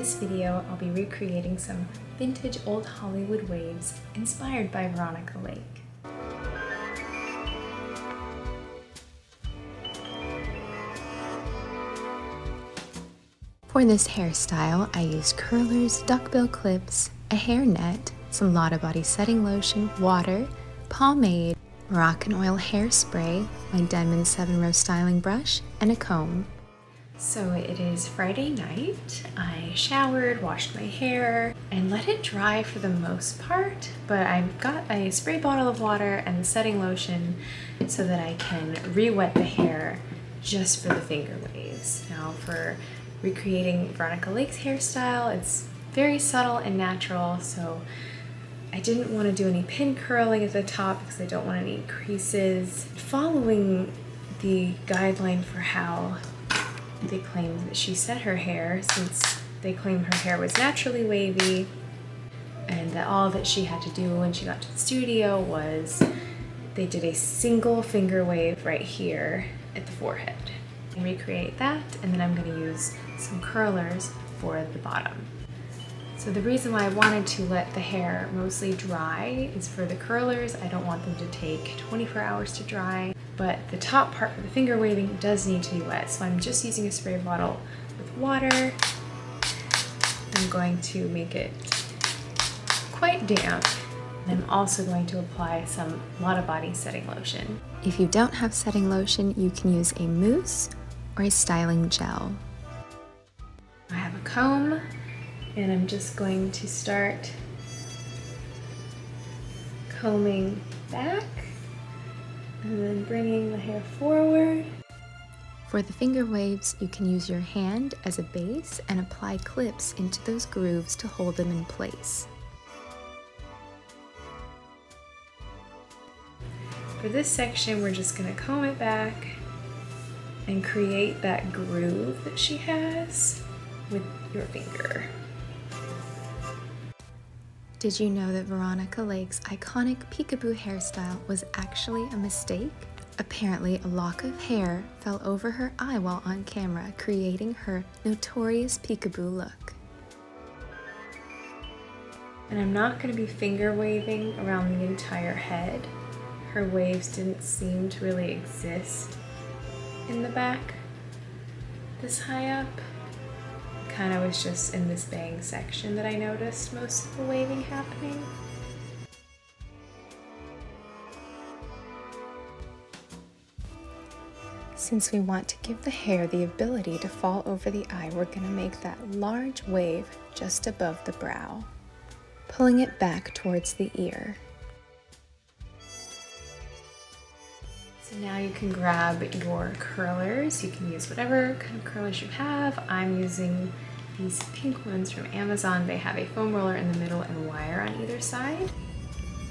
this video, I'll be recreating some vintage old Hollywood waves inspired by Veronica Lake. For this hairstyle, I used curlers, duckbill clips, a hairnet, some Lotta Body setting lotion, water, pomade, Moroccan oil hairspray, my Denman 7 row styling brush, and a comb. So it is Friday night. I showered, washed my hair, and let it dry for the most part, but I've got a spray bottle of water and the setting lotion so that I can re-wet the hair just for the finger waves. Now for recreating Veronica Lake's hairstyle, it's very subtle and natural, so I didn't want to do any pin curling at the top because I don't want any creases. Following the guideline for how they claim that she set her hair since they claim her hair was naturally wavy and that all that she had to do when she got to the studio was they did a single finger wave right here at the forehead. And recreate that and then I'm going to use some curlers for the bottom. So the reason why I wanted to let the hair mostly dry is for the curlers. I don't want them to take 24 hours to dry but the top part for the finger waving does need to be wet. So I'm just using a spray bottle with water. Going to make it quite damp. And I'm also going to apply some Lotta Body setting lotion. If you don't have setting lotion, you can use a mousse or a styling gel. I have a comb and I'm just going to start combing back and then bringing the hair forward. For the finger waves, you can use your hand as a base and apply clips into those grooves to hold them in place. For this section, we're just gonna comb it back and create that groove that she has with your finger. Did you know that Veronica Lake's iconic peekaboo hairstyle was actually a mistake? Apparently, a lock of hair fell over her eye while on camera, creating her notorious peekaboo look. And I'm not going to be finger waving around the entire head. Her waves didn't seem to really exist in the back this high up kind of was just in this bang section that I noticed most of the waving happening. Since we want to give the hair the ability to fall over the eye, we're going to make that large wave just above the brow, pulling it back towards the ear. So now you can grab your curlers. You can use whatever kind of curlers you have. I'm using these pink ones from Amazon. They have a foam roller in the middle and wire on either side.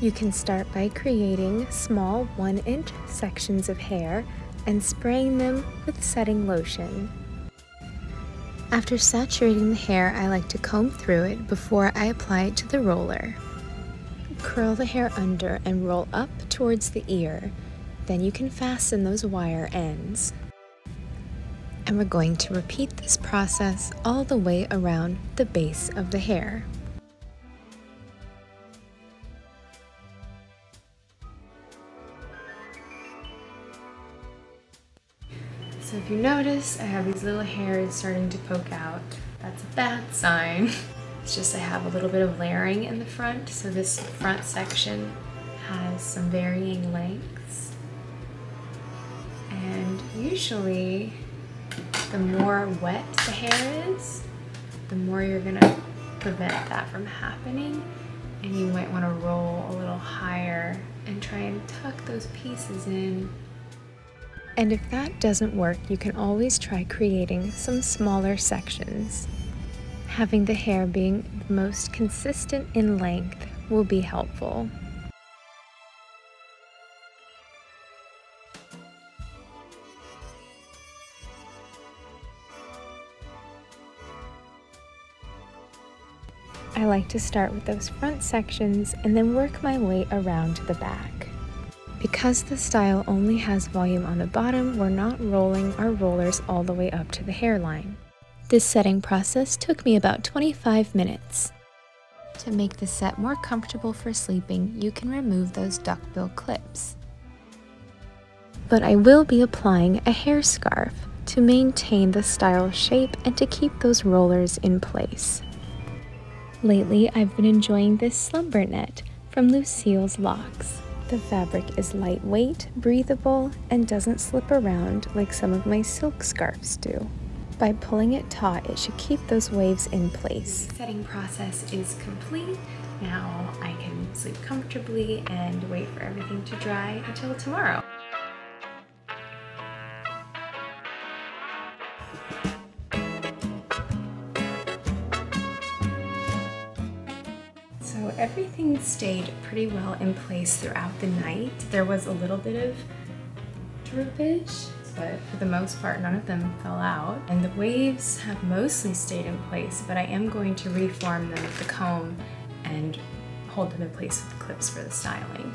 You can start by creating small one inch sections of hair and spraying them with setting lotion. After saturating the hair, I like to comb through it before I apply it to the roller. Curl the hair under and roll up towards the ear. Then you can fasten those wire ends and we're going to repeat this process all the way around the base of the hair. So if you notice, I have these little hairs starting to poke out. That's a bad sign. It's just I have a little bit of layering in the front, so this front section has some varying lengths. And usually the more wet the hair is, the more you're gonna prevent that from happening. And you might wanna roll a little higher and try and tuck those pieces in. And if that doesn't work, you can always try creating some smaller sections. Having the hair being most consistent in length will be helpful. I like to start with those front sections and then work my way around to the back. Because the style only has volume on the bottom, we're not rolling our rollers all the way up to the hairline. This setting process took me about 25 minutes. To make the set more comfortable for sleeping, you can remove those duckbill clips. But I will be applying a hair scarf to maintain the style shape and to keep those rollers in place. Lately, I've been enjoying this slumber net from Lucille's Locks. The fabric is lightweight, breathable, and doesn't slip around like some of my silk scarves do. By pulling it taut, it should keep those waves in place. The setting process is complete. Now I can sleep comfortably and wait for everything to dry until tomorrow. Stayed pretty well in place throughout the night. There was a little bit of droopage but for the most part, none of them fell out. And the waves have mostly stayed in place, but I am going to reform them with the comb and hold them in place with clips for the styling.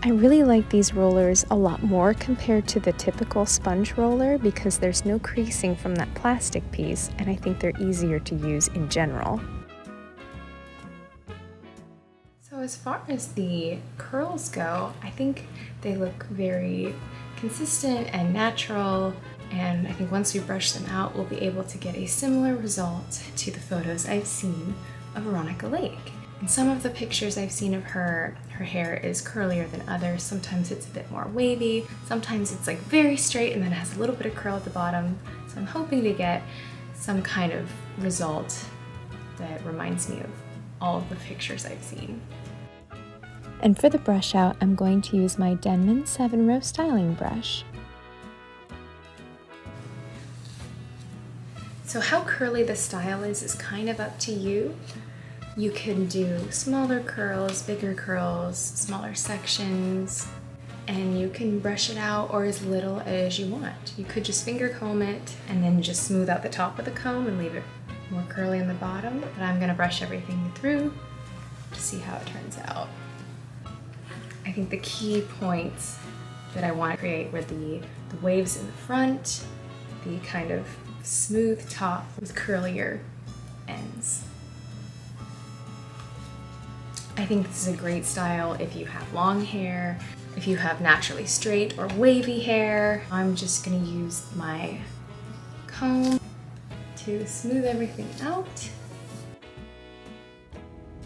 I really like these rollers a lot more compared to the typical sponge roller because there's no creasing from that plastic piece and I think they're easier to use in general. So as far as the curls go, I think they look very consistent and natural and I think once we brush them out, we'll be able to get a similar result to the photos I've seen of Veronica Lake. In some of the pictures I've seen of her, her hair is curlier than others. Sometimes it's a bit more wavy. Sometimes it's like very straight and then has a little bit of curl at the bottom. So I'm hoping to get some kind of result that reminds me of all of the pictures I've seen. And for the brush out, I'm going to use my Denman 7 Row Styling Brush. So how curly the style is is kind of up to you. You can do smaller curls, bigger curls, smaller sections, and you can brush it out or as little as you want. You could just finger comb it and then just smooth out the top with a comb and leave it more curly on the bottom. But I'm gonna brush everything through to see how it turns out. I think the key points that I want to create were the, the waves in the front, the kind of smooth top with curlier ends. I think this is a great style if you have long hair, if you have naturally straight or wavy hair. I'm just gonna use my comb to smooth everything out.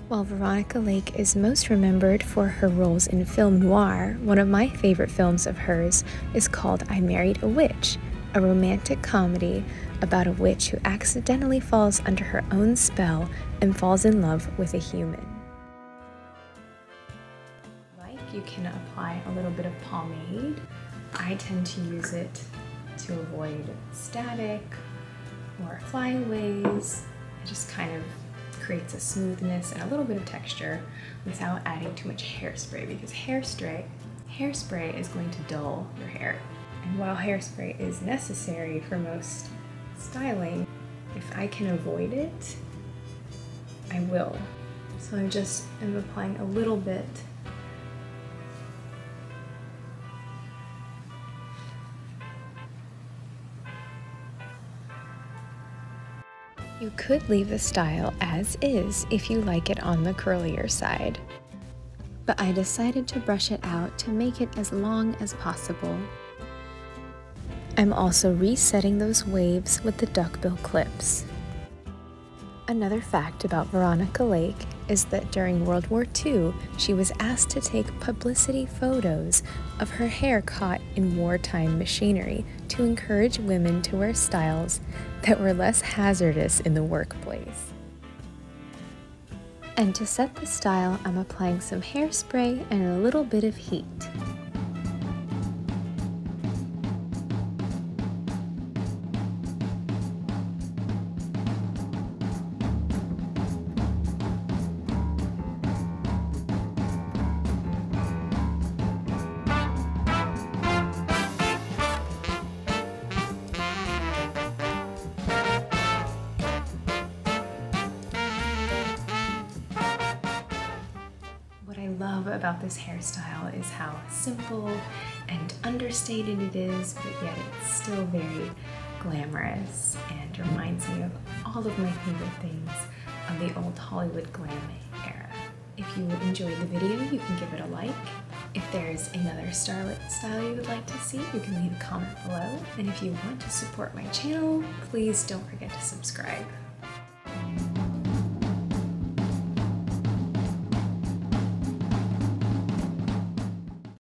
While Veronica Lake is most remembered for her roles in film noir, one of my favorite films of hers is called I Married a Witch, a romantic comedy about a witch who accidentally falls under her own spell and falls in love with a human you can apply a little bit of pomade. I tend to use it to avoid static or flyaways. It just kind of creates a smoothness and a little bit of texture without adding too much hairspray because hairspray, hairspray is going to dull your hair. And while hairspray is necessary for most styling, if I can avoid it, I will. So I just am applying a little bit You could leave the style as is if you like it on the curlier side. But I decided to brush it out to make it as long as possible. I'm also resetting those waves with the duckbill clips. Another fact about Veronica Lake is that during World War II, she was asked to take publicity photos of her hair caught in wartime machinery to encourage women to wear styles that were less hazardous in the workplace. And to set the style, I'm applying some hairspray and a little bit of heat. Love about this hairstyle is how simple and understated it is, but yet it's still very glamorous and reminds me of all of my favorite things of the old Hollywood glam era. If you enjoyed the video, you can give it a like. If there's another starlet style you would like to see, you can leave a comment below. And if you want to support my channel, please don't forget to subscribe.